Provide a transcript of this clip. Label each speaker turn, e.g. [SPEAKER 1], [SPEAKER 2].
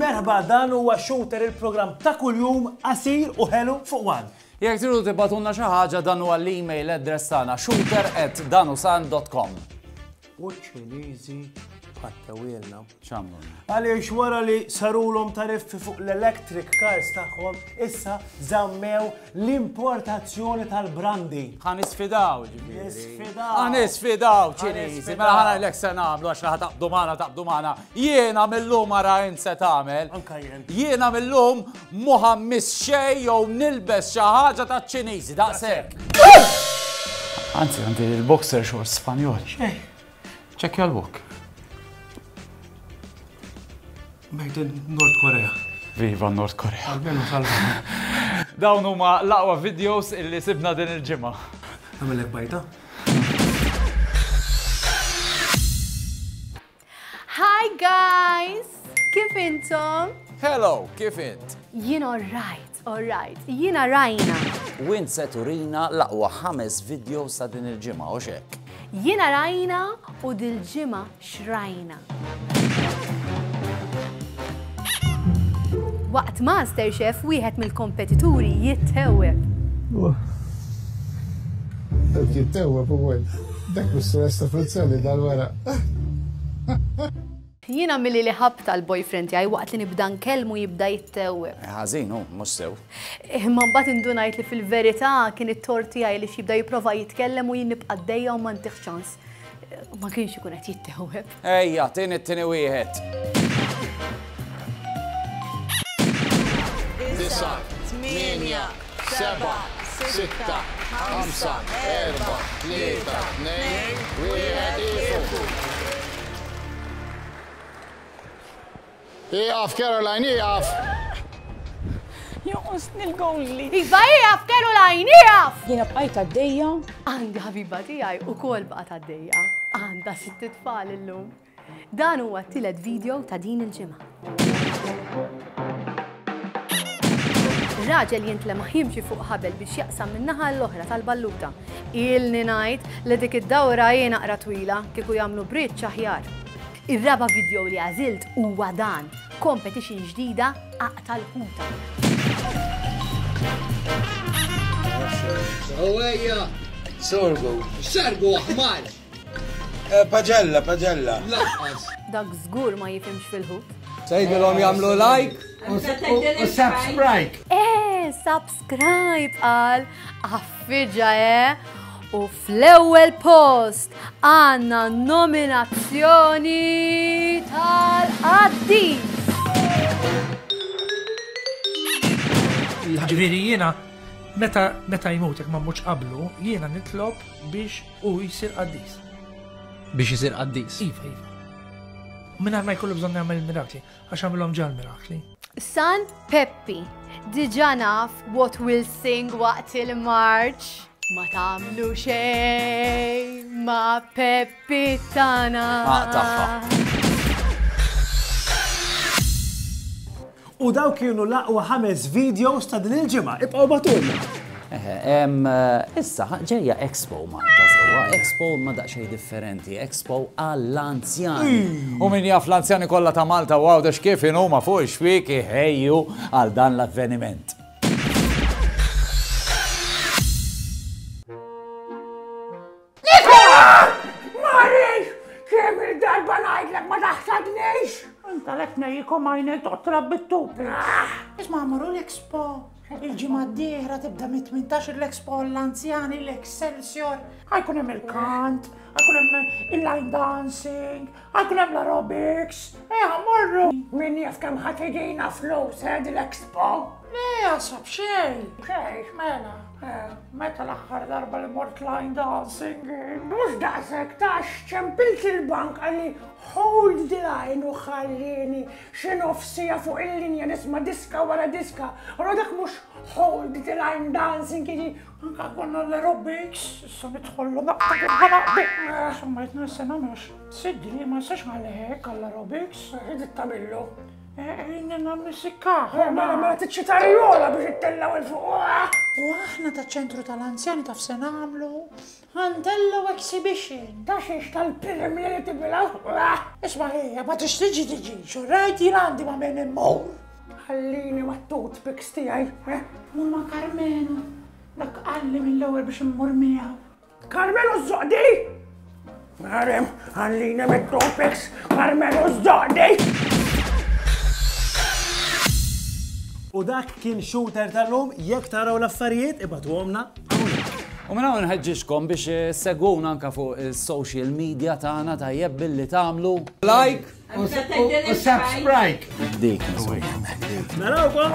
[SPEAKER 1] Merħba dan huwa shooter il-programm ta' kuljum qasir u ħelu fuq wan.
[SPEAKER 2] Jekk tridu tibatunna xi ħaġa dan huwa l-email address tagħna shooter@danusan.com.
[SPEAKER 1] u ċ-Ċiniżi ħattewilna.
[SPEAKER 2] X'għamlulna?
[SPEAKER 1] Għaliex wara li sarulhom tariffi fuq l-electric cars tagħhom, issa żammew l-importazzjoni tal-brandi.
[SPEAKER 2] Ħan isfidaw, ġifieri.
[SPEAKER 1] Isfidaw.
[SPEAKER 2] Ħan isfidaw ċiniżi, mela ħana l-ek se nagħmlu għax ħa taqdu magħna, taqdu magħna. Jiena mil-lum ara int se tagħmel.
[SPEAKER 1] Anka jien.
[SPEAKER 2] Jiena mil-lum mu ħammis xejn jew nilbes xi ħaġa taċ-Ċiniżi daqshekk. Anzi għandi l-boxer shorts Spanjol.
[SPEAKER 1] Xej.
[SPEAKER 2] Ċekkja l-wok.
[SPEAKER 1] Made in North Korea.
[SPEAKER 2] Viva North Korea.
[SPEAKER 1] Almenu salva.
[SPEAKER 2] Dawn huma l-aqwa videos illi sibna din il-ġimgħa.
[SPEAKER 1] Għamilek bajta?
[SPEAKER 3] Hi guys! Kif intom?
[SPEAKER 2] Hello, kif int?
[SPEAKER 3] Jien alright, alright. Jiena rajna.
[SPEAKER 2] U int se turina l-aqwa ħames videos ta' din il-ġimgħa u xek.
[SPEAKER 3] Jiena rajna u dil-ġimgħa xrajna. Waqt MasterChef wieħed mill-kompetituri jittewweb.
[SPEAKER 4] Qed jittewweb ukoll. Dak mis-suress ta' frizzoli dal-wara.
[SPEAKER 3] Jiena milli li ħabta l-boyfriend tiegħi waqt li nibda nkellmu jibda jittewweb.
[SPEAKER 2] Ħażin hu, mhux sew.
[SPEAKER 3] Imma mbagħad indunajt li fil-verità kien it-tort tiegħi li x'jibda jipprova jitkellem u jien nibqa' għaddejja u ma ntih ċans. Ma kienx ikun qed jittewweb.
[SPEAKER 2] Ejja, tini t-tini wieħed.
[SPEAKER 4] Disa, tminja, seba, sitta, ħamsa, erba, tlieta, tnejn, wieħed, ifu. Ieqaf, Caroline, ieqaf!
[SPEAKER 5] Jonqosni l-gold li.
[SPEAKER 3] Iva ieqaf, Caroline, ieqaf!
[SPEAKER 5] Jiena bqajt għaddejja.
[SPEAKER 3] Għandi ħabiba tiegħi ukoll baqgħet għaddejja. Għandha sitt itfal illum. Dan huwa t-tielet video ta' din il-ġimgħa. Raġel jintlema jimxi fuq ħabel biex jaqsam min-naħa l-oħra tal-balluta. Il-ninajt li dik id-dawra jien aqra twila kieku jagħmlu bridge aħjar. Ir-raba' vidjow li għażilt huwa dan, competition ġdida Aqta' l-Ħuta.
[SPEAKER 6] Ewwejja!
[SPEAKER 4] Sorgu.
[SPEAKER 6] X'sergu aħmar!
[SPEAKER 4] Eh, paġella, paġella.
[SPEAKER 6] Laqqas.
[SPEAKER 3] Dak żgur ma jifimx fil-ħut.
[SPEAKER 6] Sejdilhom jagħmlu like u subscribe.
[SPEAKER 3] Eh, sab Scribe qal affiġa e u fl-ewwel post għandna nominazzjoni tal-qaddis.
[SPEAKER 7] Ġifieri jiena meta meta jmut jekk ma mmutx qablu, jiena nitlob biex u jsir qaddis.
[SPEAKER 6] Biex isir qaddis.
[SPEAKER 7] Iva, iva. Mingħajr ma jkollu bżonn nagħmel mirakli. Għax għamilhom ġal mirakli.
[SPEAKER 3] San Peppi, diġa naf what will sing waqt il-marċ. Ma tamlu xej, ma Peppi tana.
[SPEAKER 1] U daw kienu laqwa ħames videos ta' din il-ġimgħa. Ibqgħu batulna.
[SPEAKER 2] Eħe, ehm, issa ġejja expo Malta sewwa, expo ma daqsxejn differenti, expo għall-anzjani. U min jaf l-anzjani kollha ta' Malta u għawdex kif inhuma fuq ix-xwiek iħejju għal dan l-avveniment. Nifhimha!
[SPEAKER 5] Marix! Kemm il-darba ngħidlek ma taħsabnix! Inta lek nejjikom għajnej toqtra bit-tupi. Ah!
[SPEAKER 8] Isma' morru l-Expo. Il-ġimgħa d-dieħla tibda mit-18 l-Expo l-anzjani l-Excelsior. Ħajkun hemm il-kant, ħajkun hemm il-line dancing, Għadna hemm l-aerobics, eħa morru!
[SPEAKER 5] Min jaf kemm ħadd idina flus, eh, dil-expo?
[SPEAKER 8] Le, għasab xejn!
[SPEAKER 5] Xejn, mela, eh, meta l-aħħar darba li mort line dancing? Mhux daqshekk tax ċempilt il-bank għalli hold the line u ħallini xi nofsija fuq il-linja nisma' diska wara diska, u dak mhux hold the line dancing kien Anka konna l-aerobics, issa nidħollu naqqa bħala
[SPEAKER 8] Insomma jitna s-sena mux. Sidri ma s-sax għalek għall-aerobics.
[SPEAKER 5] Għidit tamillu.
[SPEAKER 8] Għinna namlu
[SPEAKER 5] sikka. Ma ma t-ċi tarjola biex it-tellaw il-fuq.
[SPEAKER 8] U aħna ta' ċentru tal-anzjani taf se namlu. Mantello Exhibition,
[SPEAKER 5] Taxix tal-pirmi li tibilgħu f'qlagħ!
[SPEAKER 8] Isma' lejja, ma trix tiġi tiġi, x'orajt jien għandi ma' min immur!
[SPEAKER 5] Ħallini mat-toothpicks tiegħi, eh?
[SPEAKER 8] Mur ma' Karmenu, dak qalli mill-ewwel biex immur miegħu.
[SPEAKER 5] Karmenu ż-Zoqdi! Marem, ħallini mit-toothpicks, Karmenu ż-Zoqdi!
[SPEAKER 1] U dak kien Shooter tal-lum, jekk taraw l-affarijiet ibagħtuhomlna.
[SPEAKER 2] U minn hawn nħeġġiġkom biex segwun anka fuq is-social media tagħna tajjeb billi tagħmlu like
[SPEAKER 6] u subscribe.
[SPEAKER 2] Dik.
[SPEAKER 1] Narawkom.